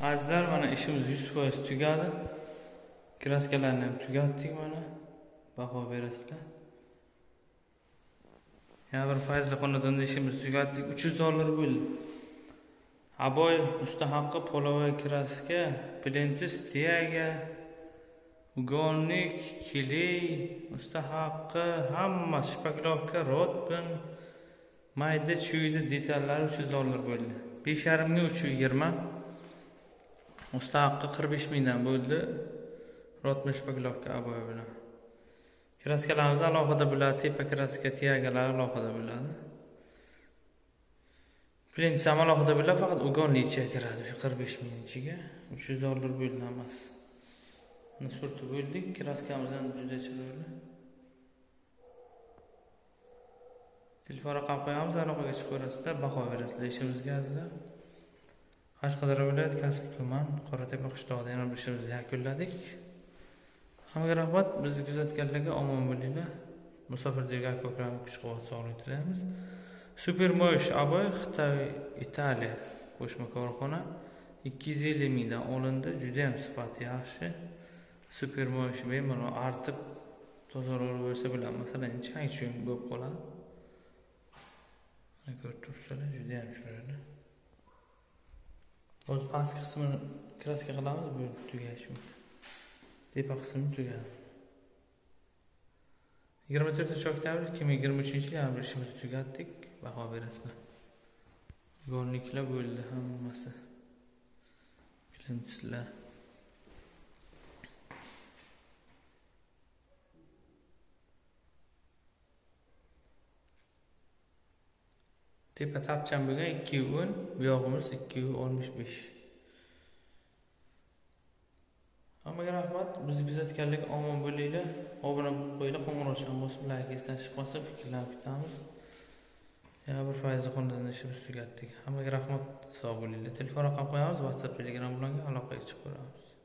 azizlar mana ishimiz yuz foiz tugadi. Kraskalarni ham tugatdik mana. Baho berasizlar. Yana bir fayzli xonadonda ishimizni tugatdik. Uch yuz dollar bo'ldi. Aboy mustahaqqi polovoy kraska plentis tiaga ugonnik kiliy usta haqqi hamma shpaklovka rotbin mayda chuydi detallari uch yuz dollar bo'ldi. Besh yarimga uch yigirma. Mustahaqqi qirq besh mingdan bo'ldi. Rotmi shpaklovka aboy bilan. Kraskalarimiz alohida bo'ladi tepa kraska tiagalar alohida bo'ladi. Plentis ham alohida bo'ladi faqat ugonli ichiga kiradi o'sha qirq besh ming ichiga? Uch yuz dollar bo'ldi hammasi. Surtib bo'ldik kraskamiz ham juda chiroyli. Telefon raqam qo'yamiz aloqaga chiqaverasizlar baho berasizlar ishimizga azizlar. Qashqadaryo viloyati kasb tuman qoratepa qishlog'ida yana bir ishimizni yakunladik. Hammaga rahmat. Bizni kuzatganlarga omon bo'linglar. Musofirdagi aka ukalarga kuch quvvat sog'lik tilaymiz. Super mosh aboy xitoy italiya qo'shma korxona. Ikki yuz ellik mingdan olindi. Judayam sifati yaxshi. Super mosh bemalol artib tozaroq bo'lsa bilan masalan chang chung bo'lib qoladi. Ko'rib turibsizlar judayam chiroyli hozir pastki qismini kraska qilamiz bu tugashi. Tepa qismi tugadi. Yigirma to'rtinchi oktyabr ikki ming yigirma uchinchi yil bir ishimizni tugatdik baho berasizlar. Golniklar bo'ldi hammasi. Bilimsizlar tepa tapchan bo'lgan ikki yu o'n buyog'imiz ikki yu oltmish besh. Hammaga rahmat bizni kuzatganlik omon bo'linglar. Obuna bo'lib qo'yinglar qo'ng'iroqchani bosib layk esdan chiqib qolsa fikrlarni kutamiz. Yana bir fayzli xonadonda ishimizni tugatdik. Hammaga rahmat sog' bo'linglar. Telefon raqam qo'yamiz whatsapp telegram bilan aloqaga chiqib ko'ramiz.